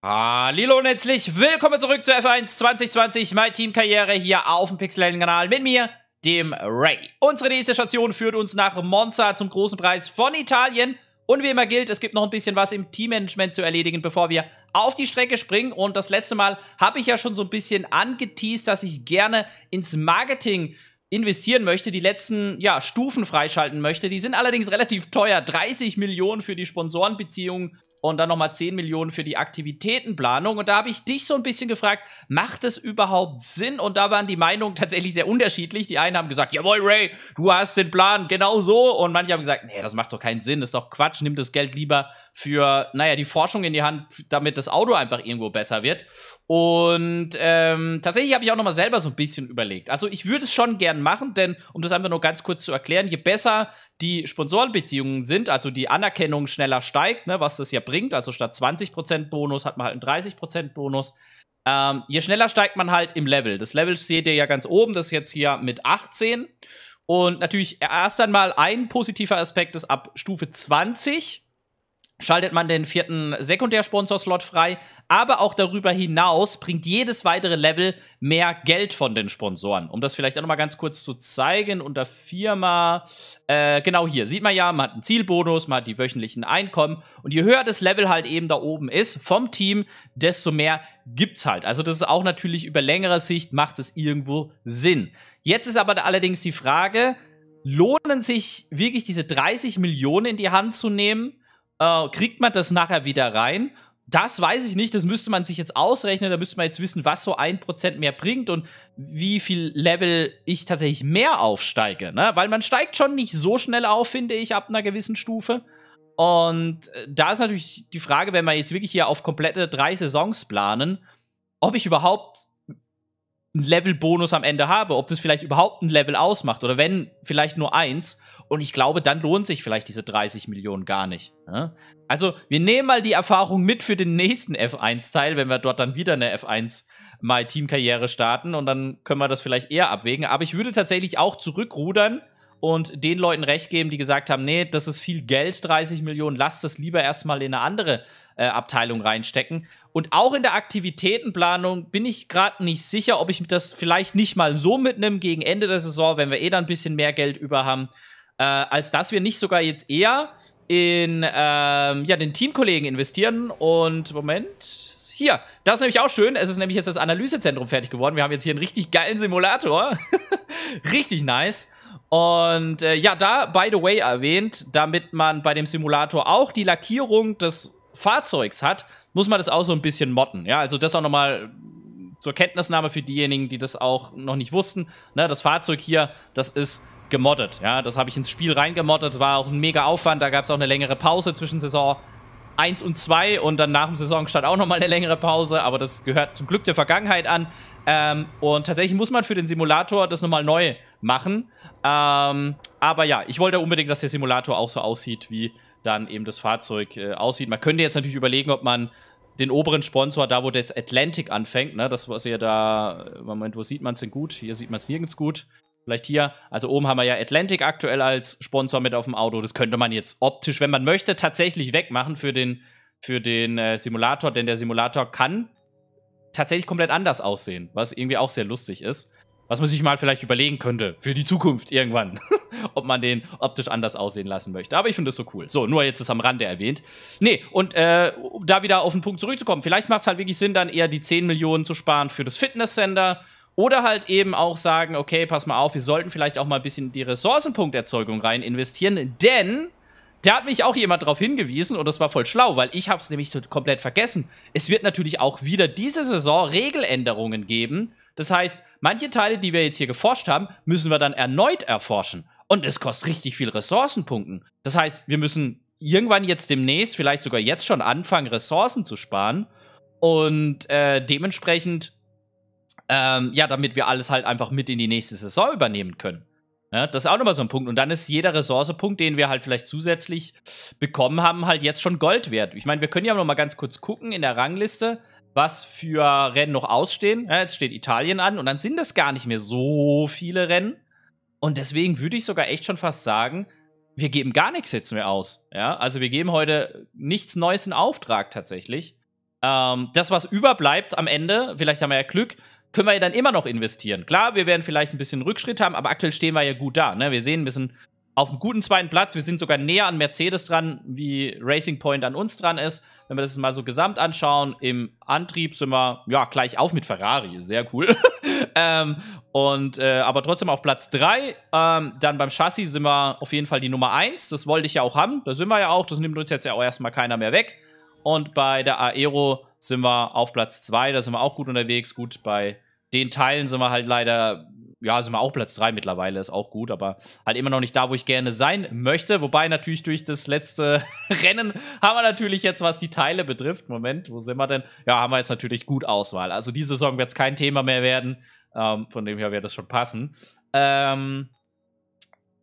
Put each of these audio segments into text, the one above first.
Hallo und herzlich willkommen zurück zu F1 2020, My Team Karriere hier auf dem Pixel-Kanal mit mir, dem Ray. Unsere nächste Station führt uns nach Monza zum großen Preis von Italien. Und wie immer gilt, es gibt noch ein bisschen was im Teammanagement zu erledigen, bevor wir auf die Strecke springen. Und das letzte Mal habe ich ja schon so ein bisschen angeteased, dass ich gerne ins Marketing investieren möchte, die letzten ja, Stufen freischalten möchte. Die sind allerdings relativ teuer. 30 Millionen für die Sponsorenbeziehungen und dann nochmal 10 Millionen für die Aktivitätenplanung. Und da habe ich dich so ein bisschen gefragt, macht es überhaupt Sinn? Und da waren die Meinungen tatsächlich sehr unterschiedlich. Die einen haben gesagt, jawohl, Ray, du hast den Plan genau so. Und manche haben gesagt, nee, das macht doch keinen Sinn, das ist doch Quatsch, nimm das Geld lieber für, naja, die Forschung in die Hand, damit das Auto einfach irgendwo besser wird. Und ähm, tatsächlich habe ich auch nochmal selber so ein bisschen überlegt. Also ich würde es schon gern machen, denn um das einfach nur ganz kurz zu erklären, je besser die Sponsorenbeziehungen sind, also die Anerkennung schneller steigt, ne, was das ja bringt, also statt 20% Bonus hat man halt einen 30% Bonus. Ähm, je schneller steigt man halt im Level. Das Level seht ihr ja ganz oben, das ist jetzt hier mit 18. Und natürlich erst einmal ein positiver Aspekt ist ab Stufe 20 schaltet man den vierten Sekundärsponsor-Slot frei, aber auch darüber hinaus bringt jedes weitere Level mehr Geld von den Sponsoren. Um das vielleicht auch noch mal ganz kurz zu zeigen, unter Firma, äh, genau hier, sieht man ja, man hat einen Zielbonus, man hat die wöchentlichen Einkommen und je höher das Level halt eben da oben ist vom Team, desto mehr gibt's halt. Also das ist auch natürlich über längere Sicht macht es irgendwo Sinn. Jetzt ist aber allerdings die Frage, lohnen sich wirklich diese 30 Millionen in die Hand zu nehmen? Äh, kriegt man das nachher wieder rein? Das weiß ich nicht, das müsste man sich jetzt ausrechnen, da müsste man jetzt wissen, was so ein Prozent mehr bringt und wie viel Level ich tatsächlich mehr aufsteige, ne? Weil man steigt schon nicht so schnell auf, finde ich, ab einer gewissen Stufe. Und äh, da ist natürlich die Frage, wenn wir jetzt wirklich hier auf komplette drei Saisons planen, ob ich überhaupt einen Level-Bonus am Ende habe, ob das vielleicht überhaupt ein Level ausmacht oder wenn, vielleicht nur eins. Und ich glaube, dann lohnt sich vielleicht diese 30 Millionen gar nicht. Ne? Also, wir nehmen mal die Erfahrung mit für den nächsten F1-Teil, wenn wir dort dann wieder eine F1 My Team-Karriere starten und dann können wir das vielleicht eher abwägen. Aber ich würde tatsächlich auch zurückrudern und den Leuten recht geben, die gesagt haben, nee, das ist viel Geld, 30 Millionen, lasst das lieber erstmal in eine andere äh, Abteilung reinstecken. Und auch in der Aktivitätenplanung bin ich gerade nicht sicher, ob ich das vielleicht nicht mal so mitnehme gegen Ende der Saison, wenn wir eh dann ein bisschen mehr Geld über haben, äh, als dass wir nicht sogar jetzt eher in ähm, ja, den Teamkollegen investieren. Und Moment, hier, das ist nämlich auch schön. Es ist nämlich jetzt das Analysezentrum fertig geworden. Wir haben jetzt hier einen richtig geilen Simulator. richtig nice. Und äh, ja, da, by the way, erwähnt, damit man bei dem Simulator auch die Lackierung des Fahrzeugs hat, muss man das auch so ein bisschen motten. Ja, also das auch nochmal zur Kenntnisnahme für diejenigen, die das auch noch nicht wussten. Ne, das Fahrzeug hier, das ist gemoddet. Ja, das habe ich ins Spiel reingemoddet, war auch ein mega Aufwand. Da gab es auch eine längere Pause zwischen Saison 1 und 2 und dann nach dem Saisonstart auch nochmal eine längere Pause, aber das gehört zum Glück der Vergangenheit an. Ähm, und tatsächlich muss man für den Simulator das nochmal neu machen. Ähm, aber ja, ich wollte unbedingt, dass der Simulator auch so aussieht, wie dann eben das Fahrzeug äh, aussieht. Man könnte jetzt natürlich überlegen, ob man den oberen Sponsor, da wo das Atlantic anfängt, ne, das, was ihr da, Moment, wo sieht man es denn gut? Hier sieht man es nirgends gut. Vielleicht hier, also oben haben wir ja Atlantic aktuell als Sponsor mit auf dem Auto. Das könnte man jetzt optisch, wenn man möchte, tatsächlich wegmachen für den, für den äh, Simulator, denn der Simulator kann tatsächlich komplett anders aussehen, was irgendwie auch sehr lustig ist. Was man sich mal vielleicht überlegen könnte für die Zukunft irgendwann, ob man den optisch anders aussehen lassen möchte. Aber ich finde das so cool. So, nur jetzt ist am Rande erwähnt. Nee, und äh, da wieder auf den Punkt zurückzukommen, vielleicht macht es halt wirklich Sinn, dann eher die 10 Millionen zu sparen für das Fitnesscenter oder halt eben auch sagen, okay, pass mal auf, wir sollten vielleicht auch mal ein bisschen die Ressourcenpunkterzeugung rein investieren, denn da hat mich auch jemand darauf hingewiesen und das war voll schlau, weil ich habe es nämlich komplett vergessen. Es wird natürlich auch wieder diese Saison Regeländerungen geben. Das heißt, manche Teile, die wir jetzt hier geforscht haben, müssen wir dann erneut erforschen. Und es kostet richtig viel Ressourcenpunkten. Das heißt, wir müssen irgendwann jetzt demnächst, vielleicht sogar jetzt schon anfangen, Ressourcen zu sparen. Und äh, dementsprechend ähm, ja, damit wir alles halt einfach mit in die nächste Saison übernehmen können. Ja, das ist auch nochmal so ein Punkt. Und dann ist jeder Ressourcepunkt, den wir halt vielleicht zusätzlich bekommen haben, halt jetzt schon Gold wert. Ich meine, wir können ja noch mal ganz kurz gucken in der Rangliste, was für Rennen noch ausstehen. Ja, jetzt steht Italien an und dann sind es gar nicht mehr so viele Rennen. Und deswegen würde ich sogar echt schon fast sagen, wir geben gar nichts jetzt mehr aus. Ja, also wir geben heute nichts Neues in Auftrag tatsächlich. Ähm, das, was überbleibt am Ende, vielleicht haben wir ja Glück, können wir ja dann immer noch investieren. Klar, wir werden vielleicht ein bisschen Rückschritt haben, aber aktuell stehen wir ja gut da. Ne? Wir sehen, wir sind auf einem guten zweiten Platz. Wir sind sogar näher an Mercedes dran, wie Racing Point an uns dran ist. Wenn wir das mal so gesamt anschauen, im Antrieb sind wir ja gleich auf mit Ferrari. Sehr cool. ähm, und äh, aber trotzdem auf Platz 3. Ähm, dann beim Chassis sind wir auf jeden Fall die Nummer 1. Das wollte ich ja auch haben. Da sind wir ja auch. Das nimmt uns jetzt ja auch erstmal keiner mehr weg. Und bei der Aero sind wir auf Platz 2. Da sind wir auch gut unterwegs. Gut, bei den Teilen sind wir halt leider, ja, sind wir auch Platz 3 mittlerweile, ist auch gut, aber halt immer noch nicht da, wo ich gerne sein möchte. Wobei natürlich durch das letzte Rennen haben wir natürlich jetzt, was die Teile betrifft. Moment, wo sind wir denn? Ja, haben wir jetzt natürlich gut Auswahl. Also diese Saison wird es kein Thema mehr werden. Ähm, von dem her wird das schon passen. Ähm,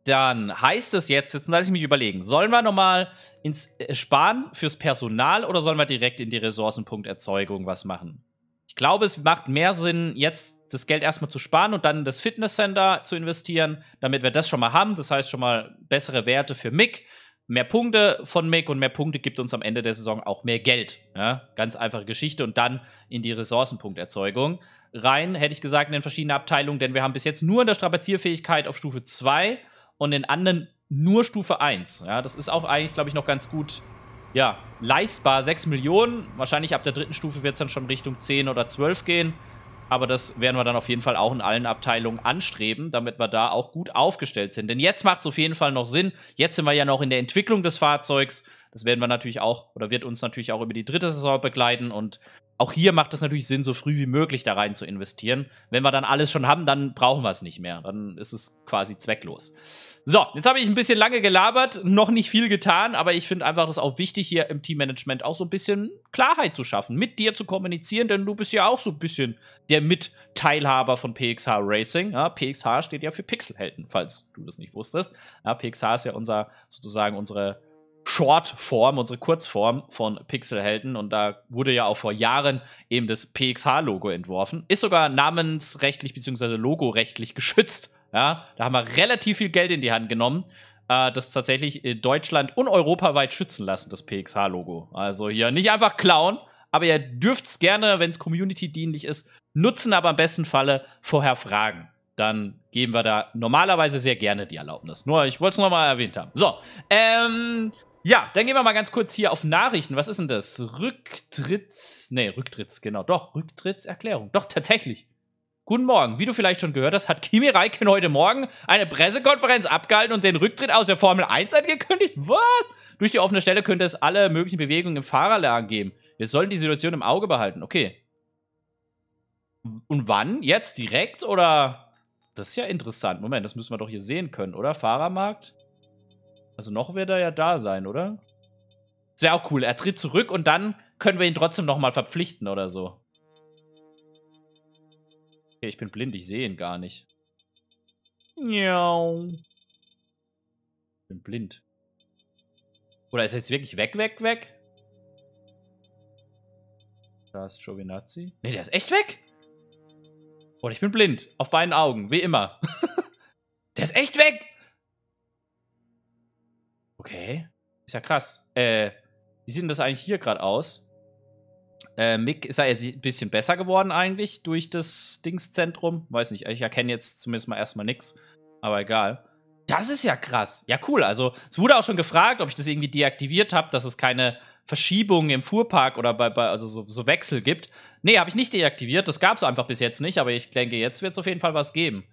dann heißt es jetzt, jetzt lasse ich mich überlegen, sollen wir nochmal ins äh, Sparen fürs Personal oder sollen wir direkt in die Ressourcenpunkterzeugung was machen? Ich glaube, es macht mehr Sinn, jetzt das Geld erstmal zu sparen und dann in das Fitnesscenter zu investieren, damit wir das schon mal haben. Das heißt schon mal bessere Werte für Mick, mehr Punkte von Mick und mehr Punkte gibt uns am Ende der Saison auch mehr Geld. Ja? Ganz einfache Geschichte und dann in die Ressourcenpunkterzeugung rein, hätte ich gesagt, in den verschiedenen Abteilungen, denn wir haben bis jetzt nur in der Strapazierfähigkeit auf Stufe 2 und in anderen nur Stufe 1. Ja, das ist auch eigentlich, glaube ich, noch ganz gut ja, leistbar 6 Millionen. Wahrscheinlich ab der dritten Stufe wird es dann schon Richtung 10 oder 12 gehen. Aber das werden wir dann auf jeden Fall auch in allen Abteilungen anstreben, damit wir da auch gut aufgestellt sind. Denn jetzt macht es auf jeden Fall noch Sinn. Jetzt sind wir ja noch in der Entwicklung des Fahrzeugs. Das werden wir natürlich auch, oder wird uns natürlich auch über die dritte Saison begleiten. Und auch hier macht es natürlich Sinn, so früh wie möglich da rein zu investieren. Wenn wir dann alles schon haben, dann brauchen wir es nicht mehr. Dann ist es quasi zwecklos. So, jetzt habe ich ein bisschen lange gelabert, noch nicht viel getan, aber ich finde einfach, das ist auch wichtig, hier im Teammanagement auch so ein bisschen Klarheit zu schaffen, mit dir zu kommunizieren, denn du bist ja auch so ein bisschen der Mitteilhaber von PXH Racing. Ja, PXH steht ja für Pixelhelden, falls du das nicht wusstest. Ja, PXH ist ja unser, sozusagen unsere Shortform, unsere Kurzform von Pixelhelden. Und da wurde ja auch vor Jahren eben das PXH-Logo entworfen. Ist sogar namensrechtlich bzw. logorechtlich geschützt. Ja, da haben wir relativ viel Geld in die Hand genommen, äh, das tatsächlich in Deutschland und europaweit schützen lassen, das PXH-Logo. Also hier nicht einfach klauen, aber ihr dürft es gerne, wenn es community-dienlich ist, nutzen, aber im besten Falle vorher fragen. Dann geben wir da normalerweise sehr gerne die Erlaubnis. Nur, ich wollte es nochmal erwähnt haben. So, ähm, ja, dann gehen wir mal ganz kurz hier auf Nachrichten. Was ist denn das? Rücktritts. Nee, Rücktritts, genau. Doch, Rücktrittserklärung. Doch, tatsächlich. Guten Morgen. Wie du vielleicht schon gehört hast, hat Kimi Räikkönen heute Morgen eine Pressekonferenz abgehalten und den Rücktritt aus der Formel 1 angekündigt. Was? Durch die offene Stelle könnte es alle möglichen Bewegungen im Fahrerlager geben. Wir sollten die Situation im Auge behalten. Okay. Und wann? Jetzt direkt oder? Das ist ja interessant. Moment, das müssen wir doch hier sehen können, oder? Fahrermarkt? Also noch wird er ja da sein, oder? Das wäre auch cool. Er tritt zurück und dann können wir ihn trotzdem nochmal verpflichten oder so. Okay, ich bin blind, ich sehe ihn gar nicht. Miau. Ich bin blind. Oder ist er jetzt wirklich weg, weg, weg? Da ist Giovinazzi. Ne, der ist echt weg? Oder ich bin blind. Auf beiden Augen, wie immer. der ist echt weg! Okay. Ist ja krass. Äh, wie sieht denn das eigentlich hier gerade aus? Äh, Mick ist ja ein bisschen besser geworden eigentlich durch das Dingszentrum. Weiß nicht, ich erkenne jetzt zumindest mal erstmal nichts. Aber egal. Das ist ja krass. Ja, cool. Also, es wurde auch schon gefragt, ob ich das irgendwie deaktiviert habe, dass es keine Verschiebungen im Fuhrpark oder bei, bei also so, so, Wechsel gibt. Nee, habe ich nicht deaktiviert. Das gab es einfach bis jetzt nicht, aber ich denke, jetzt wird es auf jeden Fall was geben.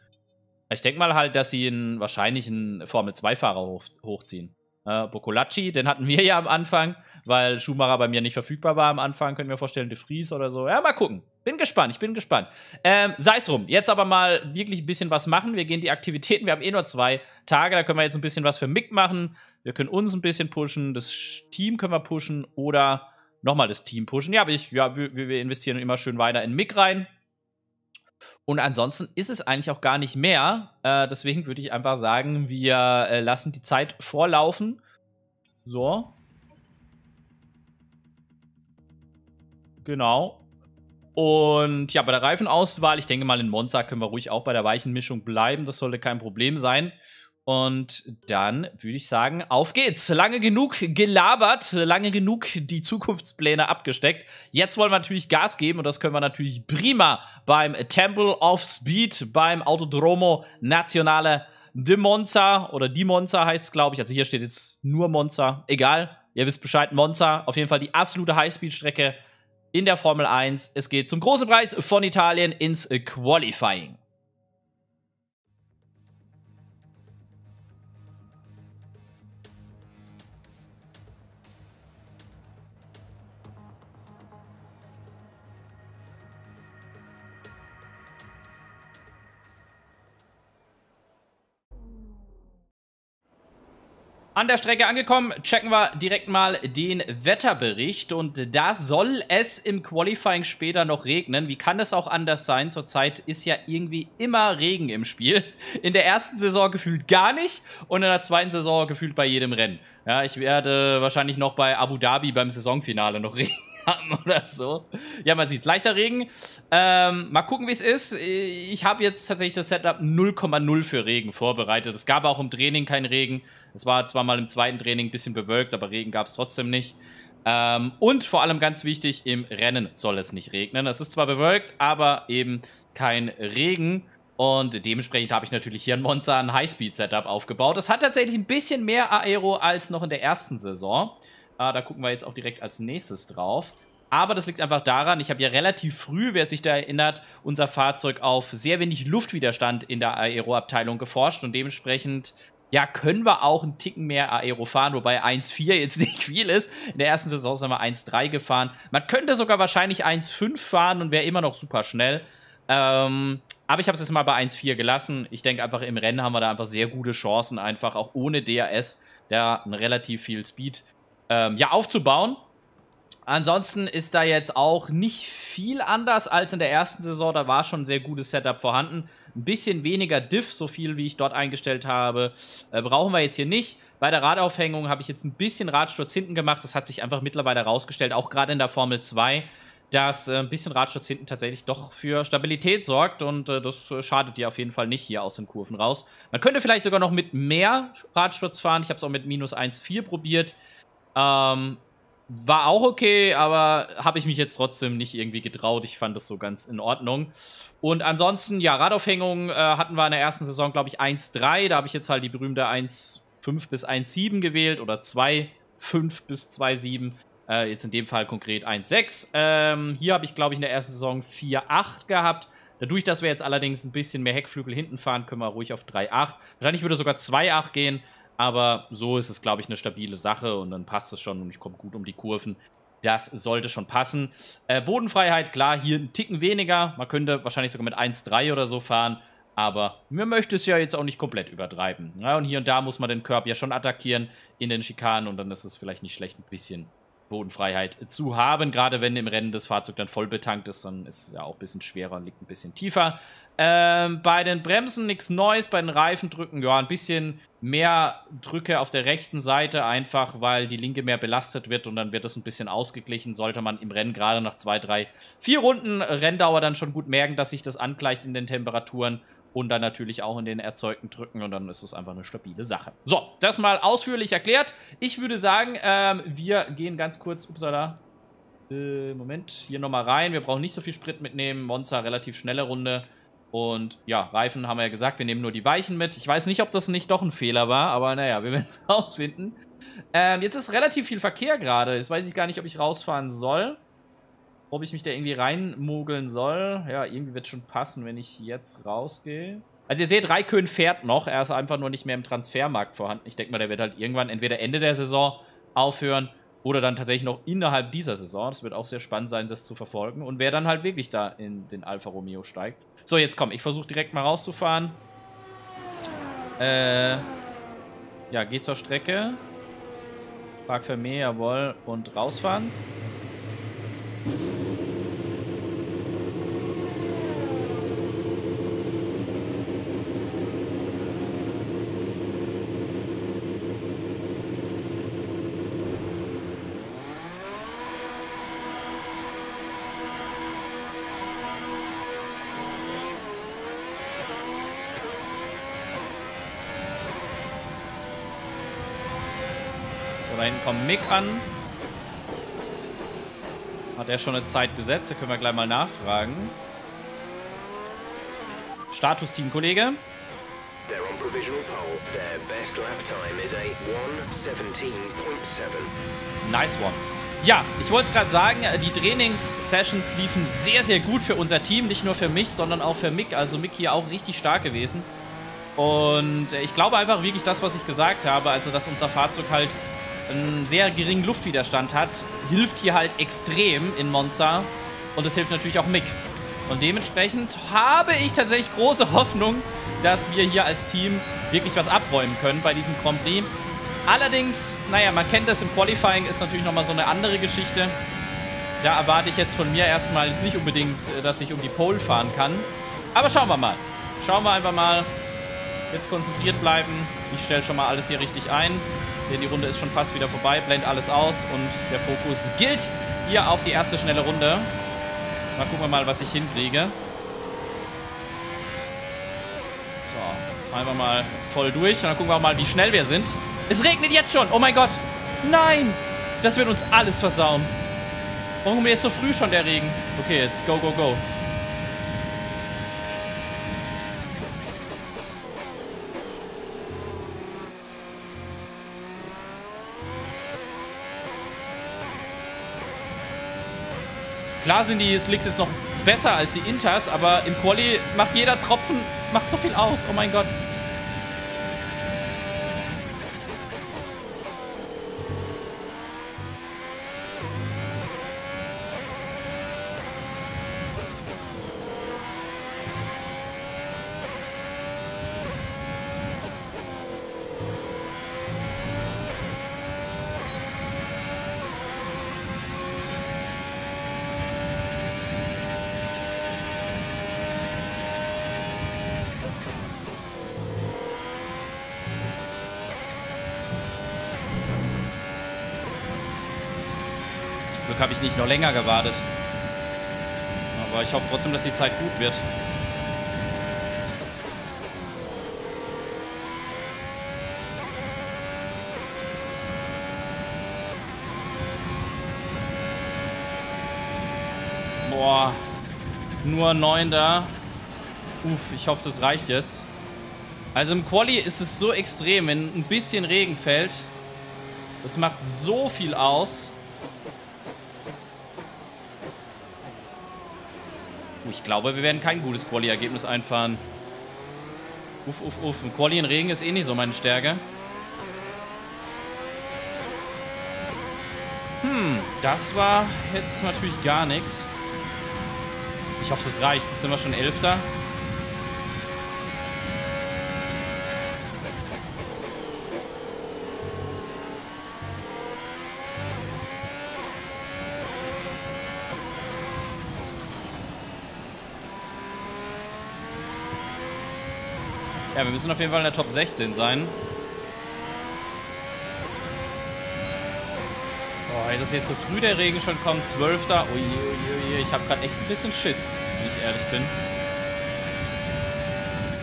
Ich denke mal halt, dass sie einen, wahrscheinlich einen Formel-2-Fahrer hoch, hochziehen. Äh, Bokolacci, den hatten wir ja am Anfang, weil Schumacher bei mir nicht verfügbar war am Anfang, können wir vorstellen, De Vries oder so. Ja, mal gucken. Bin gespannt, ich bin gespannt. Ähm, Sei es drum, jetzt aber mal wirklich ein bisschen was machen. Wir gehen die Aktivitäten, wir haben eh nur zwei Tage, da können wir jetzt ein bisschen was für Mick machen. Wir können uns ein bisschen pushen, das Team können wir pushen oder nochmal das Team pushen. Ja, aber ich, ja, wir, wir investieren immer schön weiter in Mick rein. Und ansonsten ist es eigentlich auch gar nicht mehr. Äh, deswegen würde ich einfach sagen, wir äh, lassen die Zeit vorlaufen. So. Genau. Und ja, bei der Reifenauswahl, ich denke mal, in Monza können wir ruhig auch bei der weichen Mischung bleiben. Das sollte kein Problem sein. Und dann würde ich sagen, auf geht's. Lange genug gelabert, lange genug die Zukunftspläne abgesteckt. Jetzt wollen wir natürlich Gas geben und das können wir natürlich prima beim Temple of Speed, beim Autodromo Nazionale de Monza oder die Monza heißt es, glaube ich. Also hier steht jetzt nur Monza. Egal, ihr wisst Bescheid, Monza. Auf jeden Fall die absolute Highspeed-Strecke in der Formel 1. Es geht zum großen Preis von Italien ins Qualifying. An der Strecke angekommen, checken wir direkt mal den Wetterbericht und da soll es im Qualifying später noch regnen. Wie kann es auch anders sein? Zurzeit ist ja irgendwie immer Regen im Spiel. In der ersten Saison gefühlt gar nicht und in der zweiten Saison gefühlt bei jedem Rennen. Ja, ich werde wahrscheinlich noch bei Abu Dhabi beim Saisonfinale noch Regen haben oder so. Ja, man sieht es. Leichter Regen. Ähm, mal gucken, wie es ist. Ich habe jetzt tatsächlich das Setup 0,0 für Regen vorbereitet. Es gab auch im Training keinen Regen. Es war zwar mal im zweiten Training ein bisschen bewölkt, aber Regen gab es trotzdem nicht. Ähm, und vor allem ganz wichtig, im Rennen soll es nicht regnen. Es ist zwar bewölkt, aber eben kein Regen. Und dementsprechend habe ich natürlich hier in Monza ein Highspeed-Setup aufgebaut. Es hat tatsächlich ein bisschen mehr Aero als noch in der ersten Saison. Ah, da gucken wir jetzt auch direkt als nächstes drauf. Aber das liegt einfach daran, ich habe ja relativ früh, wer sich da erinnert, unser Fahrzeug auf sehr wenig Luftwiderstand in der Aero-Abteilung geforscht und dementsprechend ja, können wir auch einen Ticken mehr Aero fahren, wobei 1,4 jetzt nicht viel ist. In der ersten Saison sind wir 1,3 gefahren. Man könnte sogar wahrscheinlich 1,5 fahren und wäre immer noch super schnell. Ähm, aber ich habe es jetzt mal bei 1,4 gelassen. Ich denke einfach, im Rennen haben wir da einfach sehr gute Chancen, einfach auch ohne DRS, der relativ viel Speed ähm, ja, aufzubauen. Ansonsten ist da jetzt auch nicht viel anders als in der ersten Saison. Da war schon ein sehr gutes Setup vorhanden. Ein bisschen weniger Diff, so viel wie ich dort eingestellt habe, äh, brauchen wir jetzt hier nicht. Bei der Radaufhängung habe ich jetzt ein bisschen Radsturz hinten gemacht. Das hat sich einfach mittlerweile herausgestellt, auch gerade in der Formel 2, dass äh, ein bisschen Radsturz hinten tatsächlich doch für Stabilität sorgt. Und äh, das schadet dir auf jeden Fall nicht hier aus den Kurven raus. Man könnte vielleicht sogar noch mit mehr Radsturz fahren. Ich habe es auch mit minus 1,4 probiert. Ähm, war auch okay, aber habe ich mich jetzt trotzdem nicht irgendwie getraut. Ich fand das so ganz in Ordnung. Und ansonsten, ja, Radaufhängung äh, hatten wir in der ersten Saison, glaube ich, 1,3. Da habe ich jetzt halt die berühmte 1,5 bis 1,7 gewählt oder 2,5 bis 2,7. Äh, jetzt in dem Fall konkret 1,6. Ähm, hier habe ich, glaube ich, in der ersten Saison 4,8 gehabt. Dadurch, dass wir jetzt allerdings ein bisschen mehr Heckflügel hinten fahren, können wir ruhig auf 3,8. Wahrscheinlich würde sogar 2,8 gehen. Aber so ist es, glaube ich, eine stabile Sache und dann passt es schon und ich komme gut um die Kurven. Das sollte schon passen. Äh, Bodenfreiheit, klar, hier ein Ticken weniger. Man könnte wahrscheinlich sogar mit 1,3 oder so fahren. Aber mir möchte es ja jetzt auch nicht komplett übertreiben. Ja, und hier und da muss man den Körb ja schon attackieren in den Schikanen und dann ist es vielleicht nicht schlecht, ein bisschen Bodenfreiheit zu haben. Gerade wenn im Rennen das Fahrzeug dann voll betankt ist, dann ist es ja auch ein bisschen schwerer und liegt ein bisschen tiefer. Ähm, bei den Bremsen nichts Neues, bei den Reifendrücken, ja, ein bisschen mehr Drücke auf der rechten Seite, einfach weil die linke mehr belastet wird und dann wird das ein bisschen ausgeglichen. Sollte man im Rennen gerade nach zwei, drei, vier Runden Renndauer dann schon gut merken, dass sich das angleicht in den Temperaturen und dann natürlich auch in den erzeugten Drücken und dann ist es einfach eine stabile Sache. So, das mal ausführlich erklärt. Ich würde sagen, ähm, wir gehen ganz kurz, upsala, äh, Moment, hier nochmal rein. Wir brauchen nicht so viel Sprit mitnehmen. Monza, relativ schnelle Runde. Und ja, Reifen haben wir ja gesagt, wir nehmen nur die Weichen mit. Ich weiß nicht, ob das nicht doch ein Fehler war, aber naja, wir werden es rausfinden. Ähm, jetzt ist relativ viel Verkehr gerade. Jetzt weiß ich gar nicht, ob ich rausfahren soll ob ich mich da irgendwie reinmogeln soll. Ja, irgendwie wird schon passen, wenn ich jetzt rausgehe. Also ihr seht, Raikön fährt noch. Er ist einfach nur nicht mehr im Transfermarkt vorhanden. Ich denke mal, der wird halt irgendwann entweder Ende der Saison aufhören oder dann tatsächlich noch innerhalb dieser Saison. Das wird auch sehr spannend sein, das zu verfolgen. Und wer dann halt wirklich da in den Alfa Romeo steigt. So, jetzt komm, ich versuche direkt mal rauszufahren. Äh, ja, geht zur Strecke. Park Vermeer, jawohl. Und rausfahren. Da hinten kommt Mick an. Hat er schon eine Zeit gesetzt? Da können wir gleich mal nachfragen. Status-Team-Kollege. They're on provisional pole. Their best lap time is a 117.7. Nice one. Ja, ich wollte es gerade sagen, die Trainings-Sessions liefen sehr, sehr gut für unser Team. Nicht nur für mich, sondern auch für Mick. Also Mick hier auch richtig stark gewesen. Und ich glaube einfach wirklich das, was ich gesagt habe, also dass unser Fahrzeug halt einen sehr geringen Luftwiderstand hat, hilft hier halt extrem in Monza. Und es hilft natürlich auch Mick. Und dementsprechend habe ich tatsächlich große Hoffnung, dass wir hier als Team wirklich was abräumen können bei diesem Grand Prix. Allerdings, naja, man kennt das im Qualifying, ist natürlich nochmal so eine andere Geschichte. Da erwarte ich jetzt von mir erstmal jetzt nicht unbedingt, äh, dass ich um die Pole fahren kann. Aber schauen wir mal. Schauen wir einfach mal. Jetzt konzentriert bleiben. Ich stelle schon mal alles hier richtig ein. Denn die Runde ist schon fast wieder vorbei. Blend alles aus und der Fokus gilt hier auf die erste schnelle Runde. Mal gucken wir mal, was ich hinkriege. So, einfach mal voll durch. Und dann gucken wir mal, wie schnell wir sind. Es regnet jetzt schon. Oh mein Gott. Nein. Das wird uns alles versauen. Warum kommt jetzt so früh schon der Regen? Okay, jetzt go, go, go. Klar sind die Slicks jetzt noch besser als die Inters, aber im Quali macht jeder Tropfen macht so viel aus. Oh mein Gott. habe ich nicht noch länger gewartet. Aber ich hoffe trotzdem, dass die Zeit gut wird. Boah. Nur neun da. Uff, ich hoffe, das reicht jetzt. Also im Quali ist es so extrem, wenn ein bisschen Regen fällt. Das macht so viel aus. Ich glaube, wir werden kein gutes Quali-Ergebnis einfahren. Uff, uff, uff. Ein Quali in Regen ist eh nicht so meine Stärke. Hm, das war jetzt natürlich gar nichts. Ich hoffe, das reicht. Jetzt sind wir schon Elfter. Wir müssen auf jeden Fall in der Top 16 sein. Boah, dass jetzt so früh der Regen schon kommt. 12. Ui, ui, ui, ich habe gerade echt ein bisschen Schiss, wenn ich ehrlich bin.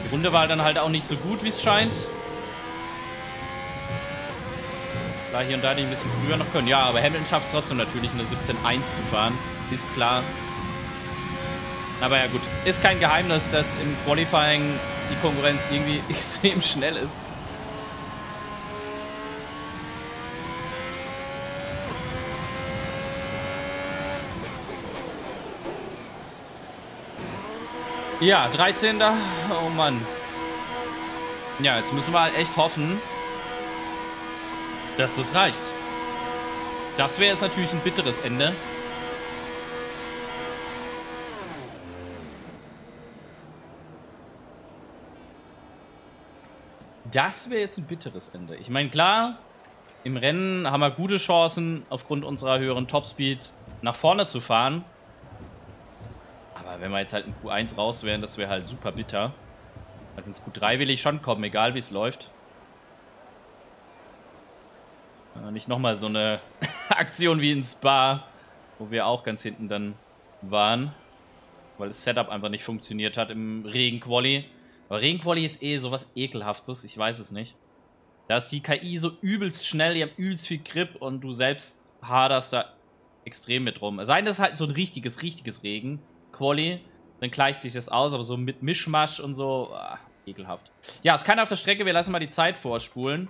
Die Runde war dann halt auch nicht so gut, wie es scheint. Da hier und da die ein bisschen früher noch können. Ja, aber Hamilton schafft es trotzdem natürlich, eine 17.1 zu fahren. Ist klar. Aber ja gut, ist kein Geheimnis, dass im Qualifying die Konkurrenz irgendwie extrem schnell ist. Ja, 13. Oh Mann. Ja, jetzt müssen wir halt echt hoffen, dass das reicht. Das wäre jetzt natürlich ein bitteres Ende. Das wäre jetzt ein bitteres Ende. Ich meine, klar, im Rennen haben wir gute Chancen, aufgrund unserer höheren Topspeed nach vorne zu fahren. Aber wenn wir jetzt halt in Q1 raus wären, das wäre halt super bitter. Also ins Q3 will ich schon kommen, egal wie es läuft. nicht nochmal so eine Aktion wie in Spa, wo wir auch ganz hinten dann waren. Weil das Setup einfach nicht funktioniert hat im Regen-Quali. Aber Regenquali ist eh sowas ekelhaftes. Ich weiß es nicht. Da ist die KI so übelst schnell, die haben übelst viel Grip und du selbst haderst da extrem mit rum. Es das ist halt so ein richtiges, richtiges Regen. Quali, dann gleicht sich das aus, aber so mit Mischmasch und so, ah, ekelhaft. Ja, ist keiner auf der Strecke, wir lassen mal die Zeit vorspulen.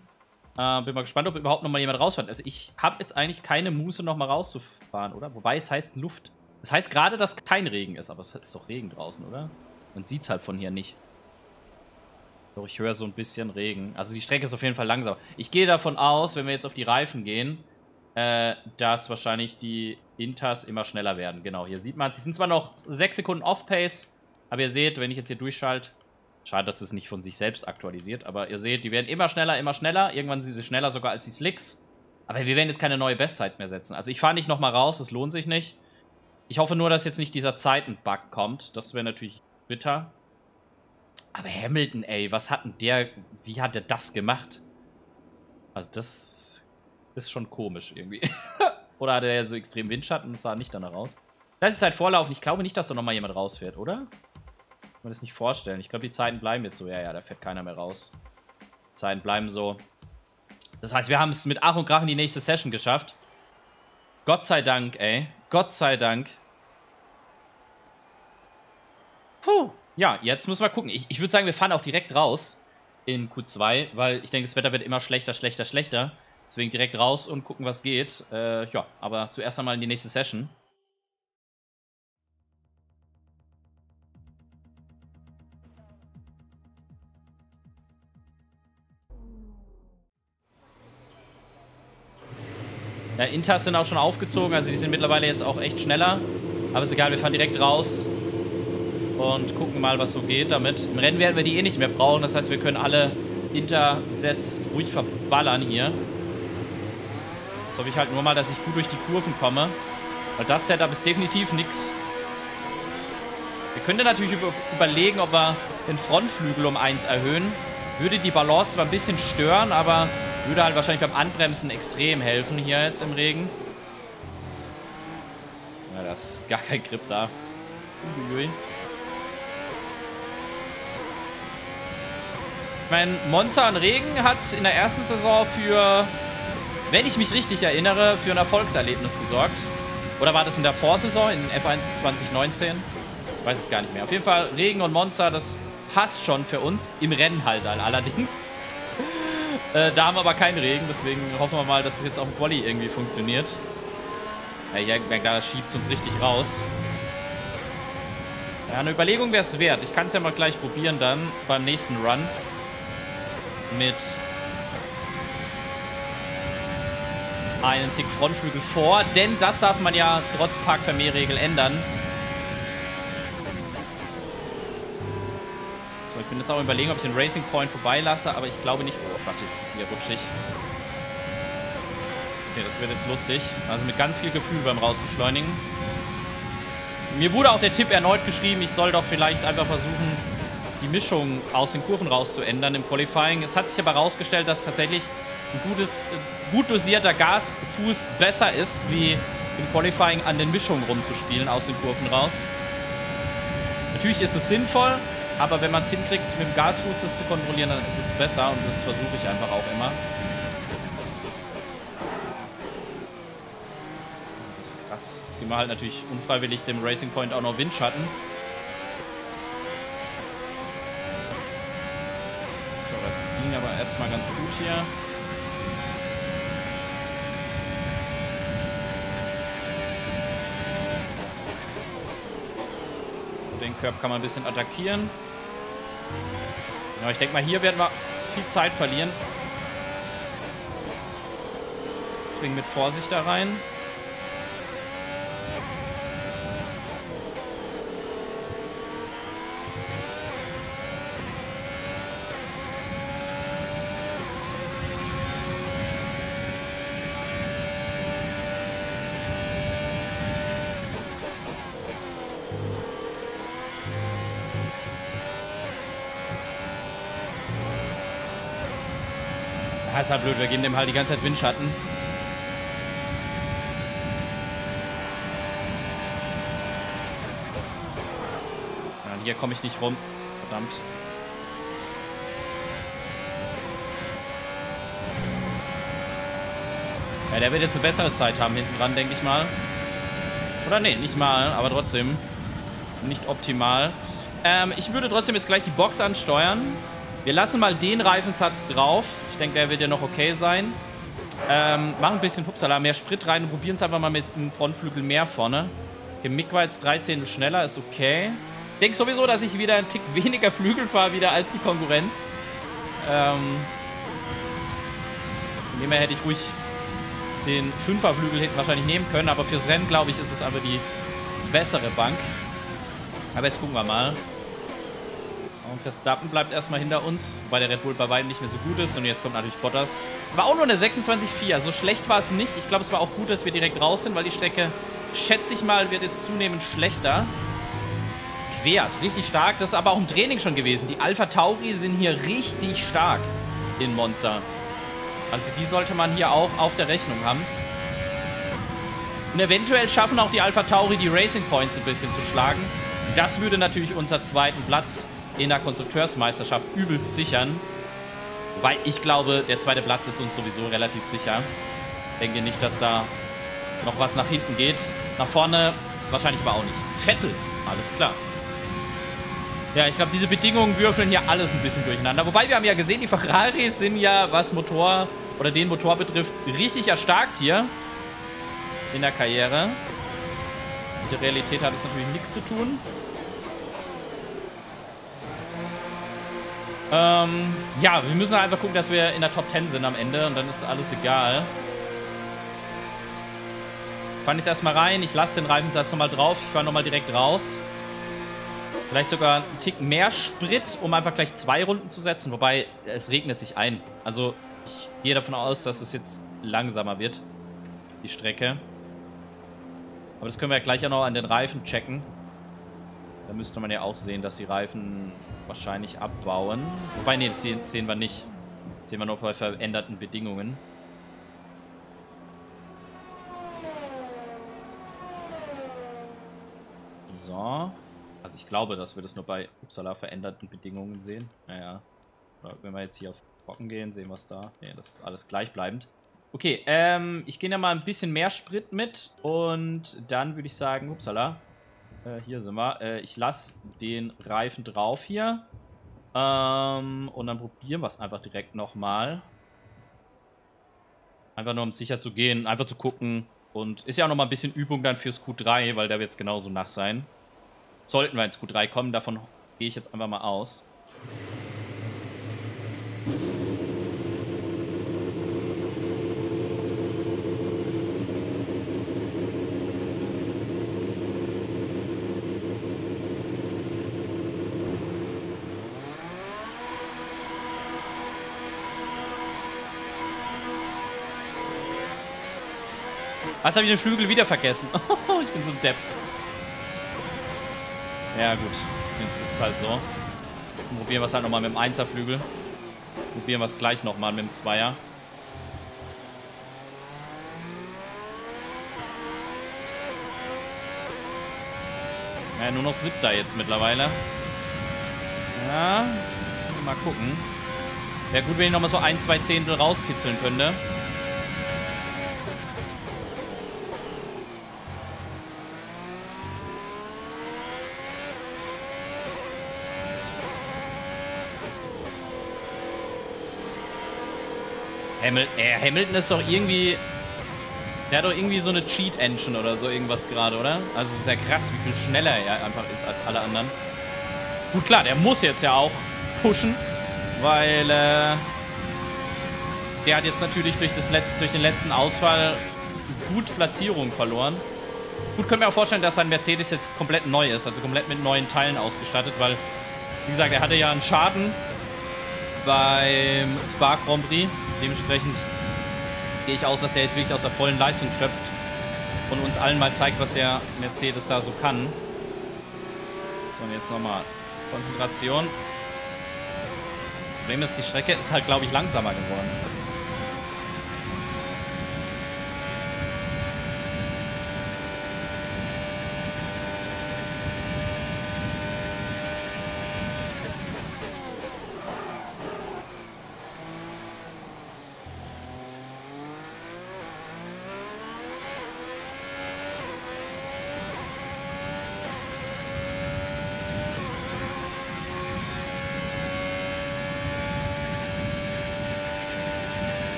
Äh, bin mal gespannt, ob überhaupt noch mal jemand rausfährt. Also ich habe jetzt eigentlich keine Muße, noch mal rauszufahren, oder? Wobei es heißt Luft. Es das heißt gerade, dass kein Regen ist, aber es ist doch Regen draußen, oder? Man sieht es halt von hier nicht. Doch, ich höre so ein bisschen Regen. Also die Strecke ist auf jeden Fall langsam. Ich gehe davon aus, wenn wir jetzt auf die Reifen gehen, äh, dass wahrscheinlich die Inters immer schneller werden. Genau, hier sieht man, sie sind zwar noch 6 Sekunden Off-Pace, aber ihr seht, wenn ich jetzt hier durchschalte, schade, dass es nicht von sich selbst aktualisiert, aber ihr seht, die werden immer schneller, immer schneller. Irgendwann sind sie schneller sogar als die Slicks. Aber wir werden jetzt keine neue Bestzeit mehr setzen. Also ich fahre nicht nochmal raus, das lohnt sich nicht. Ich hoffe nur, dass jetzt nicht dieser Zeitenbug kommt. Das wäre natürlich bitter. Aber Hamilton, ey, was hat denn der, wie hat der das gemacht? Also das ist schon komisch irgendwie. oder hat er so extrem Windschatten und sah nicht danach raus? Das ist halt Vorlaufen. Ich glaube nicht, dass da nochmal jemand rausfährt, oder? Kann man das nicht vorstellen. Ich glaube, die Zeiten bleiben jetzt so. Ja, ja, da fährt keiner mehr raus. Die Zeiten bleiben so. Das heißt, wir haben es mit Ach und Krach in die nächste Session geschafft. Gott sei Dank, ey. Gott sei Dank. Puh. Ja, jetzt müssen wir gucken. Ich, ich würde sagen, wir fahren auch direkt raus in Q2, weil ich denke, das Wetter wird immer schlechter, schlechter, schlechter. Deswegen direkt raus und gucken, was geht. Äh, ja, aber zuerst einmal in die nächste Session. Ja, Inters sind auch schon aufgezogen, also die sind mittlerweile jetzt auch echt schneller. Aber ist egal, wir fahren direkt raus und gucken mal, was so geht damit. Im Rennen werden wir die eh nicht mehr brauchen, das heißt, wir können alle Intersets ruhig verballern hier. Jetzt hoffe ich halt nur mal, dass ich gut durch die Kurven komme. Weil das Setup ist definitiv nix. Wir könnten natürlich über überlegen, ob wir den Frontflügel um 1 erhöhen. Würde die Balance zwar ein bisschen stören, aber würde halt wahrscheinlich beim Anbremsen extrem helfen hier jetzt im Regen. Ja, da ist gar kein Grip da. Uiuiui. Ich meine, Monza und Regen hat in der ersten Saison für, wenn ich mich richtig erinnere, für ein Erfolgserlebnis gesorgt. Oder war das in der Vorsaison, in F1 2019? Ich weiß es gar nicht mehr. Auf jeden Fall, Regen und Monza, das passt schon für uns. Im Rennen halt allerdings. Äh, da haben wir aber keinen Regen, deswegen hoffen wir mal, dass es jetzt auch im Quali irgendwie funktioniert. Ja, da schiebt es uns richtig raus. Ja, eine Überlegung wäre es wert. Ich kann es ja mal gleich probieren dann beim nächsten Run mit einen Tick Frontflügel vor, denn das darf man ja trotz Parkvermehrregel ändern. So, ich bin jetzt auch überlegen, ob ich den Racing Point vorbeilasse, aber ich glaube nicht. Oh Gott, das ist hier rutschig. Okay, das wird jetzt lustig. Also mit ganz viel Gefühl beim Rausbeschleunigen. Mir wurde auch der Tipp erneut geschrieben, ich soll doch vielleicht einfach versuchen, die Mischung aus den Kurven rauszuändern im Qualifying. Es hat sich aber herausgestellt, dass tatsächlich ein gutes, äh, gut dosierter Gasfuß besser ist, wie im Qualifying an den Mischungen rumzuspielen aus den Kurven raus. Natürlich ist es sinnvoll, aber wenn man es hinkriegt, mit dem Gasfuß das zu kontrollieren, dann ist es besser und das versuche ich einfach auch immer. Das ist krass. Jetzt geben wir halt natürlich unfreiwillig dem Racing Point auch noch Windschatten. ging aber erstmal ganz gut hier. Den Körb kann man ein bisschen attackieren. Ja, ich denke mal, hier werden wir viel Zeit verlieren. Deswegen mit Vorsicht da rein. Ist halt blöd, wir geben dem halt die ganze Zeit Windschatten. Ja, hier komme ich nicht rum. Verdammt. Ja, der wird jetzt eine bessere Zeit haben hinten dran, denke ich mal. Oder nee, nicht mal, aber trotzdem. Nicht optimal. Ähm, ich würde trotzdem jetzt gleich die Box ansteuern. Wir lassen mal den Reifensatz drauf. Ich denke, der wird ja noch okay sein. Ähm, machen ein bisschen Pupsala, mehr Sprit rein und probieren es einfach mal mit einem Frontflügel mehr vorne. Okay, Mick war jetzt 13 schneller, ist okay. Ich denke sowieso, dass ich wieder einen Tick weniger Flügel fahre wieder als die Konkurrenz. Ähm, von dem her hätte ich ruhig den Fünferflügel hinten wahrscheinlich nehmen können, aber fürs Rennen, glaube ich, ist es aber die bessere Bank. Aber jetzt gucken wir mal. Und Verstappen bleibt erstmal hinter uns, weil der Red Bull bei weitem nicht mehr so gut ist. Und jetzt kommt natürlich Bottas. War auch nur eine 26,4. So schlecht war es nicht. Ich glaube, es war auch gut, dass wir direkt raus sind, weil die Strecke, schätze ich mal, wird jetzt zunehmend schlechter. Quert, richtig stark. Das ist aber auch im Training schon gewesen. Die Alpha Tauri sind hier richtig stark in Monza. Also die sollte man hier auch auf der Rechnung haben. Und eventuell schaffen auch die Alpha Tauri die Racing Points ein bisschen zu schlagen. Das würde natürlich unseren zweiten Platz in der Konstrukteursmeisterschaft übelst sichern. Weil ich glaube, der zweite Platz ist uns sowieso relativ sicher. Denke nicht, dass da noch was nach hinten geht. Nach vorne wahrscheinlich aber auch nicht. Vettel, alles klar. Ja, ich glaube, diese Bedingungen würfeln hier alles ein bisschen durcheinander. Wobei wir haben ja gesehen, die Ferraris sind ja, was Motor oder den Motor betrifft, richtig erstarkt hier in der Karriere. Mit der Realität hat es natürlich nichts zu tun. Ähm, ja, wir müssen einfach gucken, dass wir in der Top 10 sind am Ende und dann ist alles egal. Ich fahre jetzt erstmal rein, ich lasse den Reifensatz nochmal drauf, ich fahre nochmal direkt raus. Vielleicht sogar einen Tick mehr Sprit, um einfach gleich zwei Runden zu setzen. Wobei, es regnet sich ein. Also, ich gehe davon aus, dass es jetzt langsamer wird. Die Strecke. Aber das können wir ja gleich auch noch an den Reifen checken. Da müsste man ja auch sehen, dass die Reifen wahrscheinlich abbauen. Wobei, nee, das sehen, sehen wir nicht. Das sehen wir nur bei veränderten Bedingungen. So. Also ich glaube, dass wir das nur bei Uppsala veränderten Bedingungen sehen. Naja. Wenn wir jetzt hier auf Brocken gehen, sehen wir es da. Ne, das ist alles gleichbleibend. Okay, ähm, ich gehe ja mal ein bisschen mehr Sprit mit und dann würde ich sagen, upsala, äh, hier sind wir. Äh, ich lasse den Reifen drauf hier. Ähm, und dann probieren wir es einfach direkt nochmal. Einfach nur, um sicher zu gehen, einfach zu gucken. Und ist ja auch nochmal ein bisschen Übung dann fürs Q3, weil da wird es genauso nass sein. Sollten wir ins Q3 kommen, davon gehe ich jetzt einfach mal aus. Was habe ich den Flügel wieder vergessen? ich bin so ein Depp. Ja, gut. Jetzt ist es halt so. Probieren wir es halt nochmal mit dem 1er Flügel. Probieren wir es gleich nochmal mit dem 2er. Ja, nur noch siebter jetzt mittlerweile. Ja, mal gucken. Wäre gut, wenn ich nochmal so ein, zwei Zehntel rauskitzeln könnte. Hamil äh, Hamilton ist doch irgendwie... Der hat doch irgendwie so eine Cheat-Engine oder so irgendwas gerade, oder? Also es ist ja krass, wie viel schneller er einfach ist als alle anderen. Gut, klar, der muss jetzt ja auch pushen, weil äh, der hat jetzt natürlich durch, das Letz-, durch den letzten Ausfall gut Platzierung verloren. Gut, können wir auch vorstellen, dass sein Mercedes jetzt komplett neu ist, also komplett mit neuen Teilen ausgestattet, weil, wie gesagt, er hatte ja einen Schaden beim Spa Grand Prix. Dementsprechend gehe ich aus, dass der jetzt wirklich aus der vollen Leistung schöpft und uns allen mal zeigt, was der Mercedes da so kann. So, und jetzt nochmal Konzentration. Das Problem ist, die Strecke ist halt, glaube ich, langsamer geworden.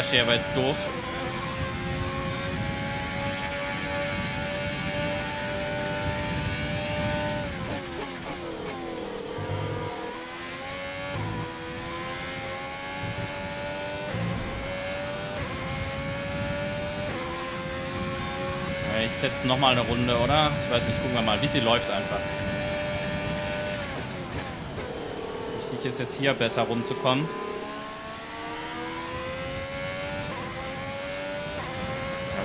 Quersteher war jetzt doof. Ich setze nochmal eine Runde, oder? Ich weiß nicht, gucken wir mal, wie sie läuft einfach. Wichtig ist jetzt hier besser rumzukommen.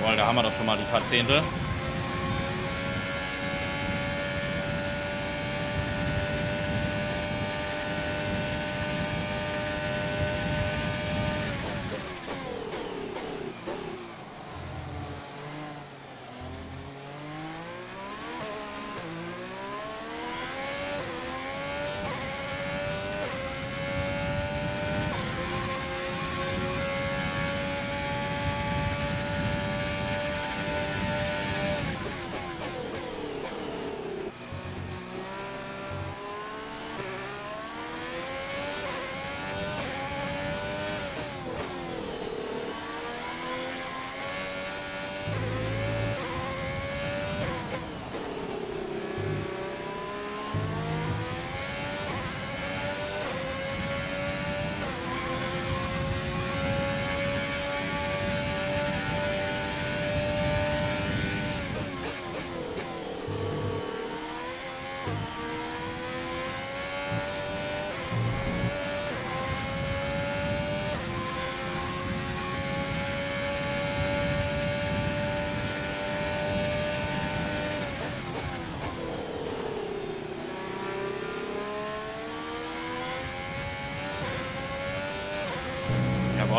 Jawohl, da haben wir doch schon mal die paar Zehntel.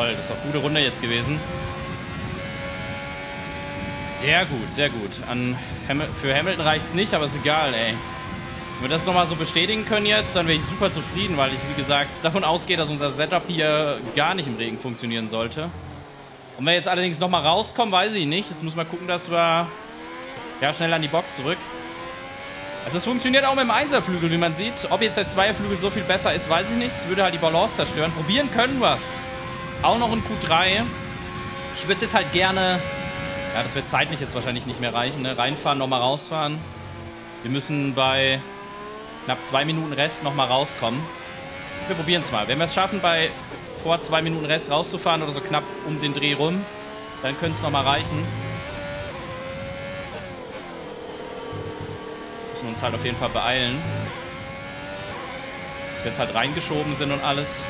Jawohl, das ist doch eine gute Runde jetzt gewesen. Sehr gut, sehr gut. Ham für Hamilton reicht es nicht, aber ist egal, ey. Wenn wir das nochmal so bestätigen können jetzt, dann wäre ich super zufrieden, weil ich, wie gesagt, davon ausgehe, dass unser Setup hier gar nicht im Regen funktionieren sollte. Und wenn wir jetzt allerdings nochmal rauskommen, weiß ich nicht. Jetzt muss man gucken, dass wir ja, schnell an die Box zurück. Also es funktioniert auch mit dem Einserflügel, wie man sieht. Ob jetzt der Zweierflügel so viel besser ist, weiß ich nicht. Es würde halt die Balance zerstören. Probieren können wir es. Auch noch in Q3. Ich würde es jetzt halt gerne... Ja, das wird zeitlich jetzt wahrscheinlich nicht mehr reichen. Ne? Reinfahren, nochmal rausfahren. Wir müssen bei knapp zwei Minuten Rest nochmal rauskommen. Wir probieren es mal. Wenn wir es schaffen, bei vor zwei Minuten Rest rauszufahren oder so knapp um den Dreh rum, dann könnte es nochmal reichen. Müssen uns halt auf jeden Fall beeilen. Dass wir jetzt halt reingeschoben sind und alles.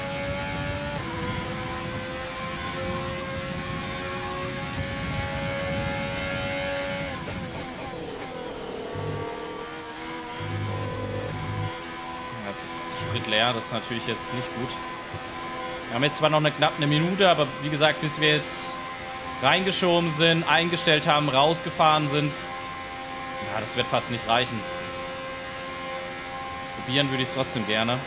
Leer. Das ist natürlich jetzt nicht gut. Wir haben jetzt zwar noch eine knapp eine Minute, aber wie gesagt, bis wir jetzt reingeschoben sind, eingestellt haben, rausgefahren sind, ja, das wird fast nicht reichen. Probieren würde ich es trotzdem gerne.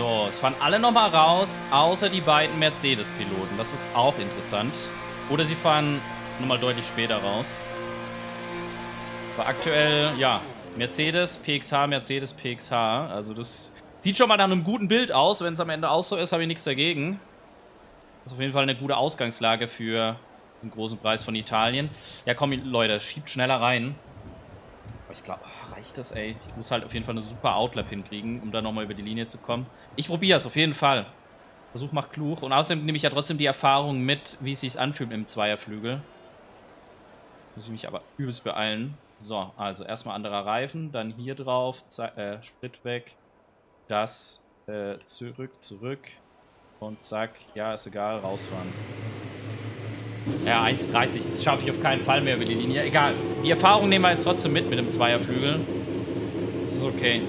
So, es fahren alle nochmal raus, außer die beiden Mercedes-Piloten. Das ist auch interessant. Oder sie fahren nochmal deutlich später raus. Aber aktuell, ja, Mercedes, PXH, Mercedes, PXH. Also das sieht schon mal nach einem guten Bild aus. Wenn es am Ende auch so ist, habe ich nichts dagegen. Das ist auf jeden Fall eine gute Ausgangslage für den großen Preis von Italien. Ja, komm, Leute, schiebt schneller rein. Aber ich glaube, reicht das, ey? Ich muss halt auf jeden Fall eine super Outlap hinkriegen, um da nochmal über die Linie zu kommen. Ich probiere es auf jeden Fall. Versuch macht klug. Und außerdem nehme ich ja trotzdem die Erfahrung mit, wie es sich anfühlt im Zweierflügel. Muss ich mich aber übelst beeilen. So, also erstmal anderer Reifen, dann hier drauf, äh, Sprit weg, das äh, zurück, zurück und zack, ja, ist egal, rausfahren. Ja, 1,30, das schaffe ich auf keinen Fall mehr über die Linie. Egal, die Erfahrung nehmen wir jetzt trotzdem mit mit dem Zweierflügel. Das ist okay.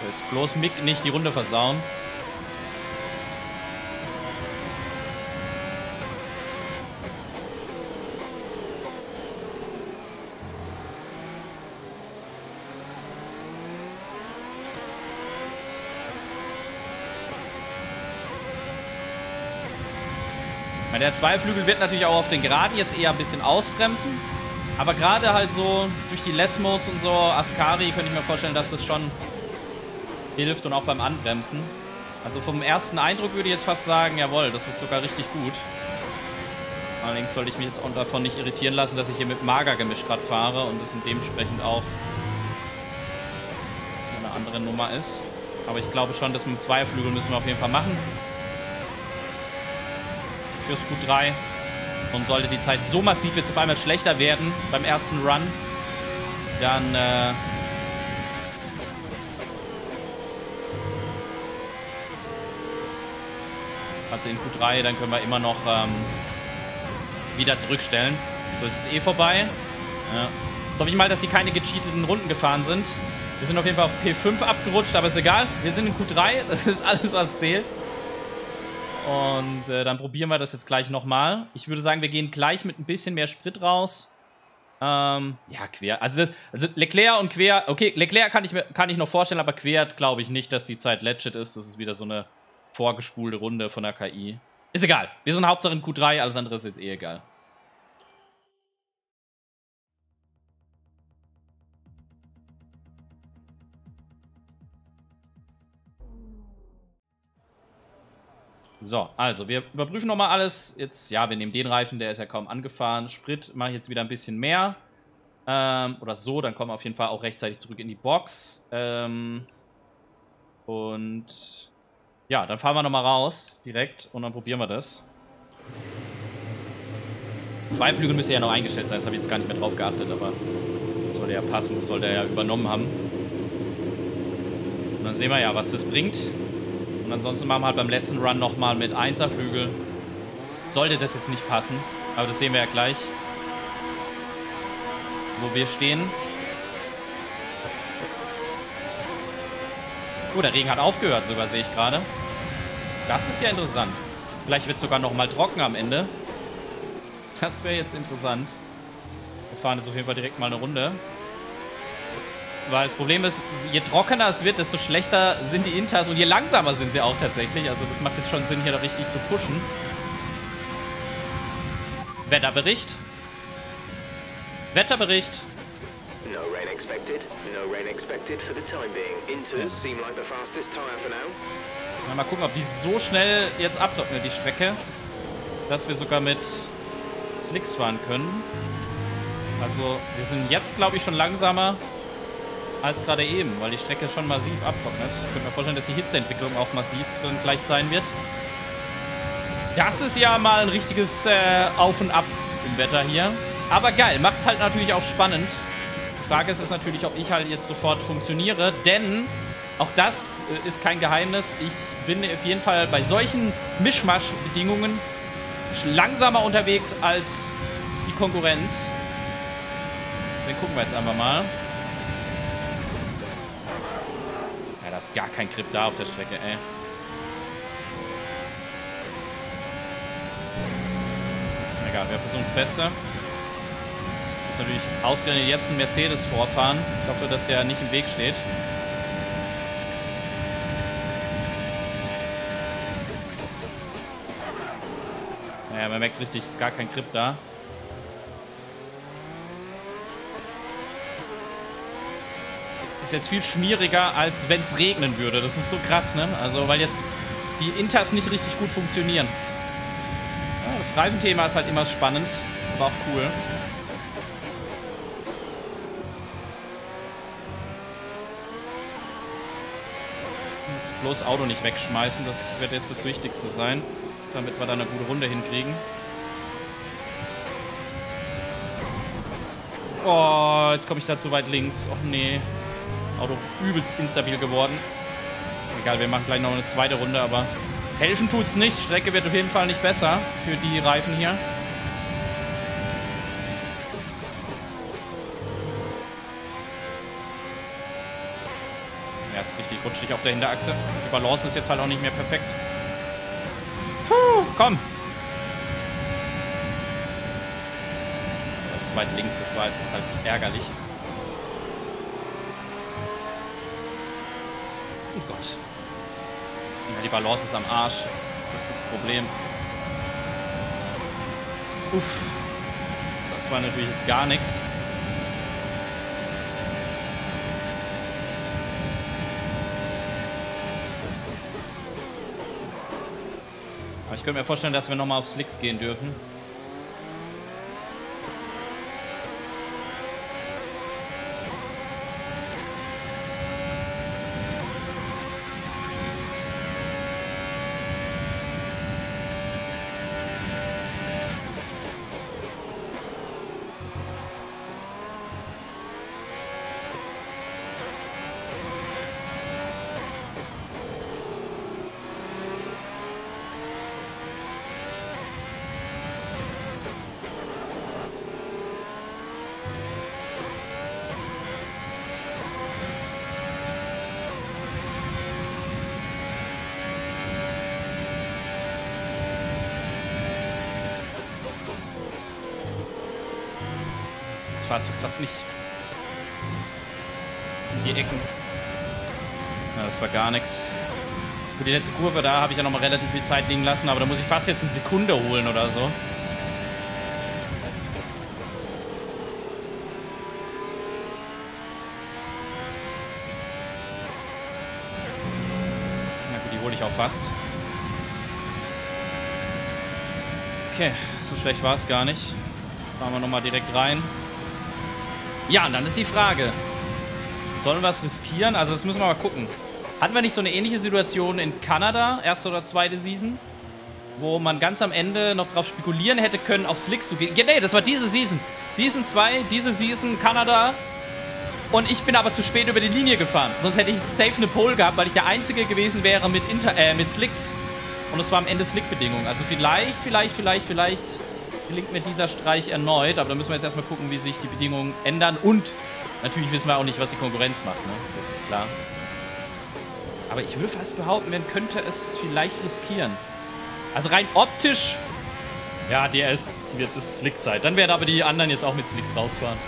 So, jetzt bloß Mick nicht die Runde versauen. Der Zweiflügel wird natürlich auch auf den Geraden jetzt eher ein bisschen ausbremsen. Aber gerade halt so durch die Lesmos und so, Ascari, könnte ich mir vorstellen, dass das schon hilft und auch beim Anbremsen. Also vom ersten Eindruck würde ich jetzt fast sagen, jawohl, das ist sogar richtig gut. Allerdings sollte ich mich jetzt auch davon nicht irritieren lassen, dass ich hier mit Magergemisch gerade fahre und das dementsprechend auch eine andere Nummer ist. Aber ich glaube schon, dass mit dem Zweierflügel müssen wir auf jeden Fall machen fürs Q3. Und sollte die Zeit so massiv jetzt auf einmal schlechter werden beim ersten Run, dann äh, also in Q3, dann können wir immer noch ähm, wieder zurückstellen. So, jetzt ist eh vorbei. Ja. Jetzt hoffe ich mal, dass sie keine gecheateten Runden gefahren sind. Wir sind auf jeden Fall auf P5 abgerutscht, aber ist egal. Wir sind in Q3, das ist alles, was zählt. Und äh, dann probieren wir das jetzt gleich nochmal. Ich würde sagen, wir gehen gleich mit ein bisschen mehr Sprit raus. Ähm, ja, quer. Also, das, also Leclerc und quer. Okay, Leclerc kann ich, mir, kann ich noch vorstellen, aber quer glaube ich nicht, dass die Zeit legit ist. Das ist wieder so eine vorgespulte Runde von der KI. Ist egal. Wir sind Hauptsache in Q3, alles andere ist jetzt eh egal. So, also wir überprüfen nochmal alles. Jetzt, ja, wir nehmen den Reifen, der ist ja kaum angefahren. Sprit mache ich jetzt wieder ein bisschen mehr. Ähm, oder so, dann kommen wir auf jeden Fall auch rechtzeitig zurück in die Box. Ähm, und ja, dann fahren wir nochmal raus, direkt, und dann probieren wir das. Zwei Flügel müssen ja noch eingestellt sein, das habe ich jetzt gar nicht mehr drauf geachtet, aber das sollte ja passen, das sollte er ja übernommen haben. Und dann sehen wir ja, was das bringt. Und ansonsten machen wir halt beim letzten Run nochmal mit 1er Flügel. Sollte das jetzt nicht passen. Aber das sehen wir ja gleich. Wo wir stehen. Oh, der Regen hat aufgehört sogar, sehe ich gerade. Das ist ja interessant. Vielleicht wird es sogar nochmal trocken am Ende. Das wäre jetzt interessant. Wir fahren jetzt auf jeden Fall direkt mal eine Runde. Weil das Problem ist, je trockener es wird, desto schlechter sind die Inters und je langsamer sind sie auch tatsächlich. Also das macht jetzt schon Sinn, hier da richtig zu pushen. Wetterbericht. Wetterbericht. No rain expected. No rain expected for the time being. Inters seem like the fastest tire for now. mal gucken, ob die so schnell jetzt abtrocknet, die Strecke, dass wir sogar mit Slicks fahren können. Also wir sind jetzt, glaube ich, schon langsamer als gerade eben, weil die Strecke schon massiv abtrocknet. Ich könnte mir vorstellen, dass die Hitzeentwicklung auch massiv dann gleich sein wird. Das ist ja mal ein richtiges äh, Auf und Ab im Wetter hier. Aber geil, macht es halt natürlich auch spannend. Die Frage ist, ist natürlich, ob ich halt jetzt sofort funktioniere, denn auch das äh, ist kein Geheimnis. Ich bin auf jeden Fall bei solchen Mischmasch-Bedingungen langsamer unterwegs als die Konkurrenz. Dann gucken wir jetzt einfach mal. Ist gar kein Grip da auf der Strecke, ey. Egal, wir versuchen das Beste. Muss natürlich ausgerechnet jetzt ein Mercedes vorfahren. Ich hoffe, dass der nicht im Weg steht. Naja, man merkt richtig, ist gar kein Grip da. Ist jetzt viel schmieriger, als wenn es regnen würde. Das ist so krass, ne? Also, weil jetzt die Inters nicht richtig gut funktionieren. Ja, das Reifenthema ist halt immer spannend, aber auch cool. Jetzt bloß Auto nicht wegschmeißen, das wird jetzt das Wichtigste sein, damit wir da eine gute Runde hinkriegen. Oh, jetzt komme ich da zu weit links. Och nee. Auto übelst instabil geworden. Egal, wir machen gleich noch eine zweite Runde, aber helfen tut's nicht. Strecke wird auf jeden Fall nicht besser für die Reifen hier. Er ist richtig rutschig auf der Hinterachse. Die Balance ist jetzt halt auch nicht mehr perfekt. Puh, komm. Zu weit links, das war jetzt halt ärgerlich. Oh Gott. Ja, die Balance ist am Arsch. Das ist das Problem. Uff. Das war natürlich jetzt gar nichts. Aber ich könnte mir vorstellen, dass wir nochmal auf Slicks gehen dürfen. Fahrzeug fast nicht in die Ecken. Ja, das war gar nichts. Für die letzte Kurve, da habe ich ja noch mal relativ viel Zeit liegen lassen, aber da muss ich fast jetzt eine Sekunde holen oder so. Na gut, die hole ich auch fast. Okay, so schlecht war es gar nicht. Fahren wir nochmal direkt rein. Ja, und dann ist die Frage. Sollen wir es riskieren? Also das müssen wir mal gucken. Hatten wir nicht so eine ähnliche Situation in Kanada, erste oder zweite Season? Wo man ganz am Ende noch drauf spekulieren hätte können, auf Slicks zu gehen. Ja, nee, das war diese Season. Season 2, diese Season, Kanada. Und ich bin aber zu spät über die Linie gefahren. Sonst hätte ich safe eine Pole gehabt, weil ich der Einzige gewesen wäre mit, Inter äh, mit Slicks. Und es war am Ende Slick-Bedingungen. Also vielleicht, vielleicht, vielleicht, vielleicht gelingt mir dieser Streich erneut. Aber da müssen wir jetzt erstmal gucken, wie sich die Bedingungen ändern. Und natürlich wissen wir auch nicht, was die Konkurrenz macht. Ne? Das ist klar. Aber ich würde fast behaupten, man könnte es vielleicht riskieren. Also rein optisch... Ja, DRS wird es Slick-Zeit. Dann werden aber die anderen jetzt auch mit Slicks rausfahren.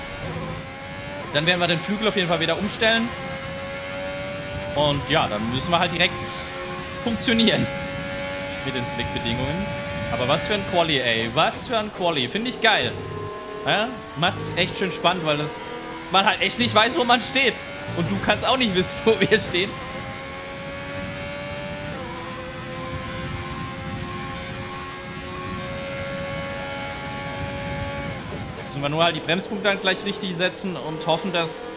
Dann werden wir den Flügel auf jeden Fall wieder umstellen. Und ja, dann müssen wir halt direkt funktionieren. Mit den Slick-Bedingungen. Aber was für ein Quali, ey. Was für ein Quali. Finde ich geil. Ja? Macht's echt schön spannend, weil das man halt echt nicht weiß, wo man steht. Und du kannst auch nicht wissen, wo wir stehen. Müssen wir nur halt die Bremspunkte dann gleich richtig setzen und hoffen, dass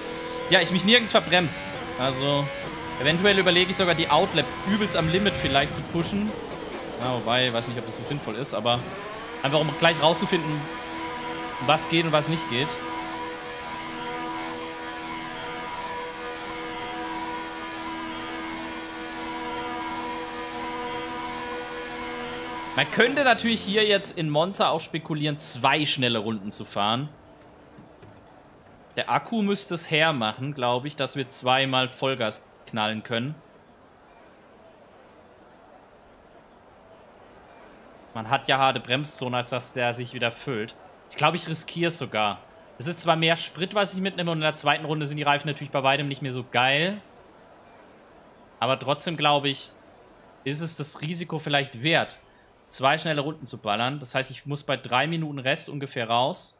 ja, ich mich nirgends verbremse. Also eventuell überlege ich sogar die Outlap übelst am Limit vielleicht zu pushen. Ja, wobei, weiß nicht, ob das so sinnvoll ist, aber einfach um gleich rauszufinden, was geht und was nicht geht. Man könnte natürlich hier jetzt in Monza auch spekulieren, zwei schnelle Runden zu fahren. Der Akku müsste es hermachen, glaube ich, dass wir zweimal Vollgas knallen können. Man hat ja harte Bremszone, als dass der sich wieder füllt. Ich glaube, ich riskiere es sogar. Es ist zwar mehr Sprit, was ich mitnehme, und in der zweiten Runde sind die Reifen natürlich bei weitem nicht mehr so geil. Aber trotzdem glaube ich, ist es das Risiko vielleicht wert, zwei schnelle Runden zu ballern. Das heißt, ich muss bei drei Minuten Rest ungefähr raus.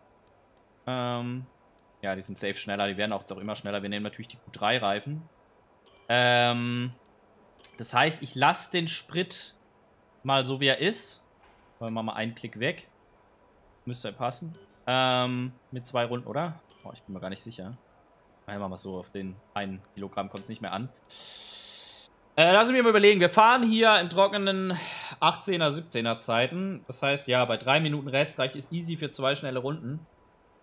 Ähm, ja, die sind safe schneller. Die werden auch, auch immer schneller. Wir nehmen natürlich die Q3-Reifen. Ähm, das heißt, ich lasse den Sprit mal so, wie er ist. Machen wir mal einen Klick weg. Müsste passen. Ähm, mit zwei Runden, oder? Oh, ich bin mir gar nicht sicher. Machen wir mal so, auf den einen Kilogramm kommt es nicht mehr an. Äh, lassen wir mal überlegen. Wir fahren hier in trockenen 18er, 17er Zeiten. Das heißt, ja, bei drei Minuten Rest reicht es easy für zwei schnelle Runden.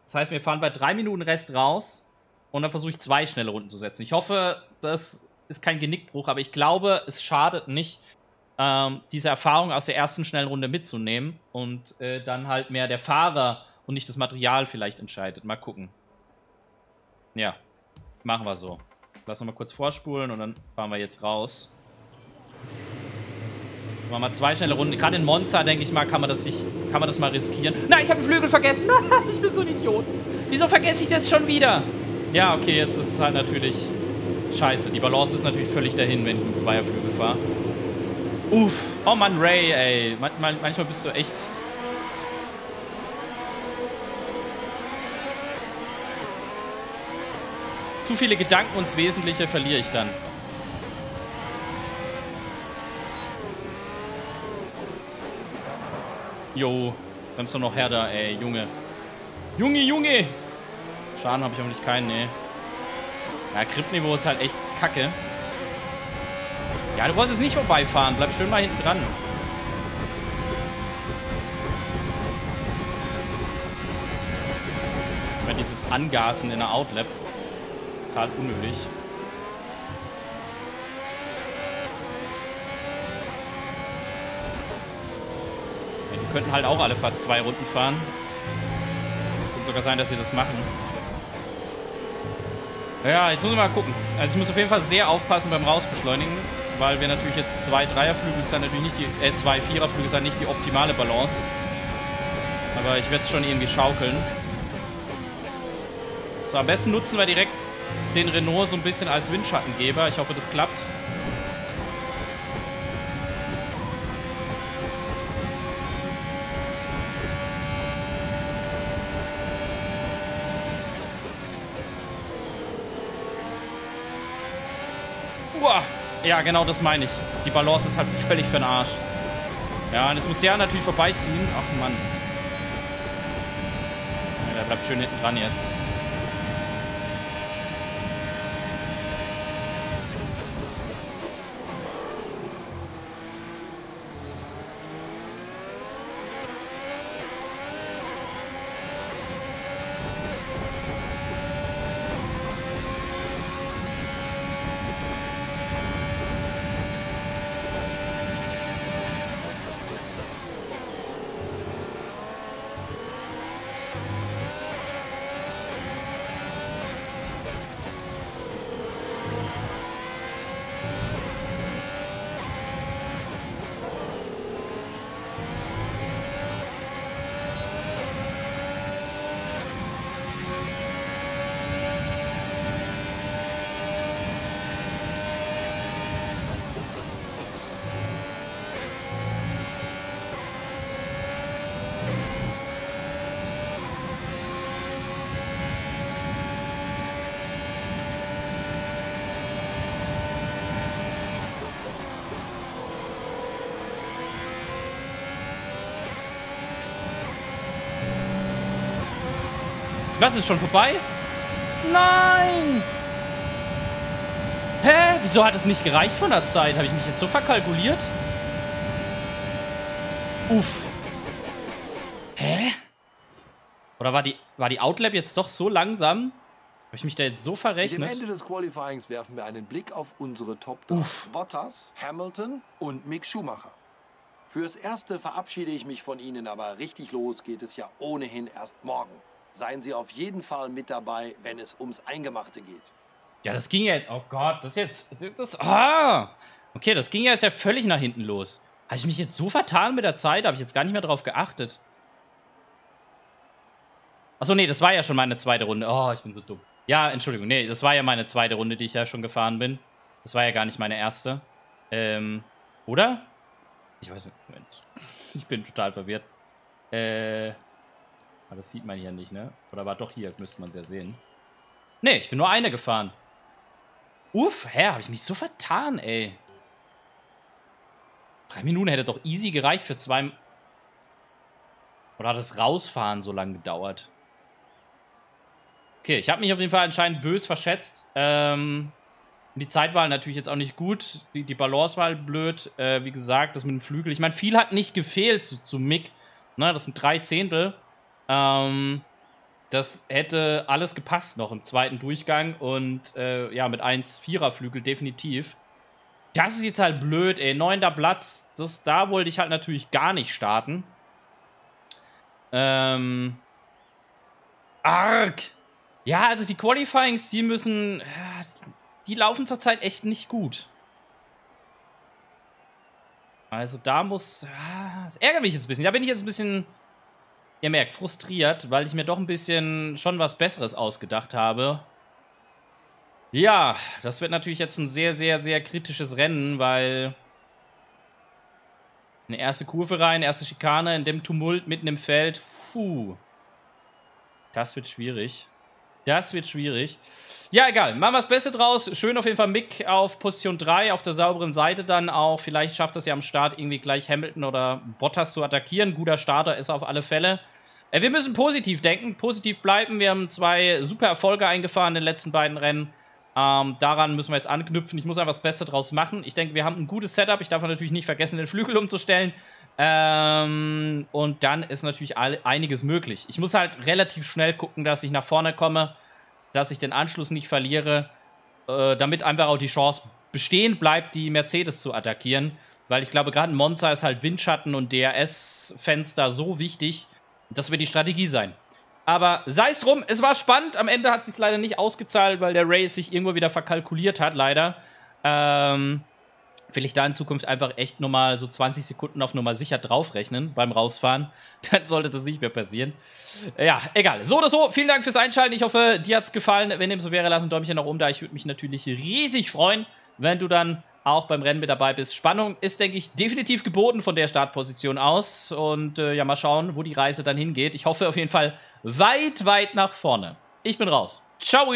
Das heißt, wir fahren bei drei Minuten Rest raus und dann versuche ich zwei schnelle Runden zu setzen. Ich hoffe, das ist kein Genickbruch, aber ich glaube, es schadet nicht, ähm, diese Erfahrung aus der ersten schnellen Runde mitzunehmen und äh, dann halt mehr der Fahrer und nicht das Material vielleicht entscheidet. Mal gucken. Ja, machen wir so. Lass noch mal kurz vorspulen und dann fahren wir jetzt raus. Machen wir mal zwei schnelle Runden. Gerade in Monza, denke ich mal, kann man das, sich, kann man das mal riskieren. Nein, ich habe den Flügel vergessen. ich bin so ein Idiot. Wieso vergesse ich das schon wieder? Ja, okay, jetzt ist es halt natürlich scheiße. Die Balance ist natürlich völlig dahin, wenn ich mit Zweierflügel fahre. Uff. Oh Mann, Ray, ey. Manchmal, manchmal bist du echt... Zu viele Gedanken und das Wesentliche verliere ich dann. Jo, bremst du noch her da, ey, Junge. Junge, Junge! Schaden habe ich auch nicht keinen, ne. Ja, Gripniveau ist halt echt kacke. Ja, du brauchst jetzt nicht vorbeifahren. Bleib schön mal hinten dran. Meine, dieses Angasen in der Outlap. Total unnötig. Ja, die könnten halt auch alle fast zwei Runden fahren. Könnte sogar sein, dass sie das machen. Ja, jetzt muss ich mal gucken. Also ich muss auf jeden Fall sehr aufpassen beim Rausbeschleunigen, weil wir natürlich jetzt zwei Dreierflügel dann natürlich nicht die, äh, zwei Viererflügel dann nicht die optimale Balance. Aber ich werde es schon irgendwie schaukeln. So, am besten nutzen wir direkt den Renault so ein bisschen als Windschattengeber. Ich hoffe, das klappt. Ja, genau das meine ich. Die Balance ist halt völlig für den Arsch. Ja, und jetzt muss der natürlich vorbeiziehen. Ach, Mann. Ja, der bleibt schön hinten dran jetzt. Was ist schon vorbei? Nein! Hä? Wieso hat es nicht gereicht von der Zeit? Habe ich mich jetzt so verkalkuliert? Uff. Hä? Oder war die, war die Outlap jetzt doch so langsam? Habe ich mich da jetzt so verrechnet? Mit dem Ende des Qualifyings werfen wir einen Blick auf unsere top -Down. Bottas, Hamilton und Mick Schumacher. Fürs Erste verabschiede ich mich von Ihnen, aber richtig los geht es ja ohnehin erst morgen. Seien Sie auf jeden Fall mit dabei, wenn es ums Eingemachte geht. Ja, das ging ja jetzt. Oh Gott, das jetzt. Das. Ah! Okay, das ging ja jetzt ja völlig nach hinten los. Habe ich mich jetzt so vertan mit der Zeit? Habe ich jetzt gar nicht mehr drauf geachtet. Achso, nee, das war ja schon meine zweite Runde. Oh, ich bin so dumm. Ja, Entschuldigung. Nee, das war ja meine zweite Runde, die ich ja schon gefahren bin. Das war ja gar nicht meine erste. Ähm, oder? Ich weiß nicht. Moment. Ich bin total verwirrt. Äh. Aber das sieht man hier nicht, ne? Oder war doch hier, müsste man es ja sehen. Nee, ich bin nur eine gefahren. Uff, hä, habe ich mich so vertan, ey. Drei Minuten hätte doch easy gereicht für zwei... Oder hat das Rausfahren so lange gedauert? Okay, ich habe mich auf jeden Fall anscheinend bös verschätzt. Ähm, die Zeitwahl natürlich jetzt auch nicht gut. Die, die Balance war halt blöd. Äh, wie gesagt, das mit dem Flügel. Ich meine, viel hat nicht gefehlt zu, zu Mick. Ne, das sind drei Zehntel. Ähm, das hätte alles gepasst noch im zweiten Durchgang und äh, ja, mit 1-4er-Flügel definitiv. Das ist jetzt halt blöd, ey. Neunter Platz, das, da wollte ich halt natürlich gar nicht starten. Ähm. Arg! Ja, also die Qualifyings, die müssen. Ja, die laufen zurzeit echt nicht gut. Also da muss... Ah, das ärgert mich jetzt ein bisschen. Da bin ich jetzt ein bisschen, ihr merkt, frustriert, weil ich mir doch ein bisschen schon was Besseres ausgedacht habe. Ja, das wird natürlich jetzt ein sehr, sehr, sehr kritisches Rennen, weil... Eine erste Kurve rein, erste Schikane in dem Tumult mitten im Feld. Puh. Das wird schwierig. Das wird schwierig. Ja, egal. Machen wir das Beste draus. Schön auf jeden Fall Mick auf Position 3, auf der sauberen Seite dann auch. Vielleicht schafft es ja am Start irgendwie gleich Hamilton oder Bottas zu attackieren. Guter Starter ist auf alle Fälle. Äh, wir müssen positiv denken, positiv bleiben. Wir haben zwei super Erfolge eingefahren in den letzten beiden Rennen. Ähm, daran müssen wir jetzt anknüpfen. Ich muss einfach das Beste draus machen. Ich denke, wir haben ein gutes Setup. Ich darf natürlich nicht vergessen, den Flügel umzustellen. Ähm, und dann ist natürlich einiges möglich. Ich muss halt relativ schnell gucken, dass ich nach vorne komme, dass ich den Anschluss nicht verliere, äh, damit einfach auch die Chance bestehen bleibt, die Mercedes zu attackieren. Weil ich glaube, gerade in Monza ist halt Windschatten und DRS-Fenster so wichtig. Das wird die Strategie sein. Aber sei es drum, es war spannend. Am Ende hat es sich leider nicht ausgezahlt, weil der Ray sich irgendwo wieder verkalkuliert hat, leider. Ähm, will ich da in Zukunft einfach echt nochmal so 20 Sekunden auf Nummer sicher draufrechnen beim Rausfahren. Dann sollte das nicht mehr passieren. Ja, egal. So oder so, vielen Dank fürs Einschalten. Ich hoffe, dir hat es gefallen. Wenn dem so wäre, lass ein Däumchen nach oben da. Ich würde mich natürlich riesig freuen, wenn du dann auch beim Rennen mit dabei bist. Spannung ist, denke ich, definitiv geboten von der Startposition aus. Und äh, ja, mal schauen, wo die Reise dann hingeht. Ich hoffe auf jeden Fall weit, weit nach vorne. Ich bin raus. Ciao!